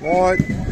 What?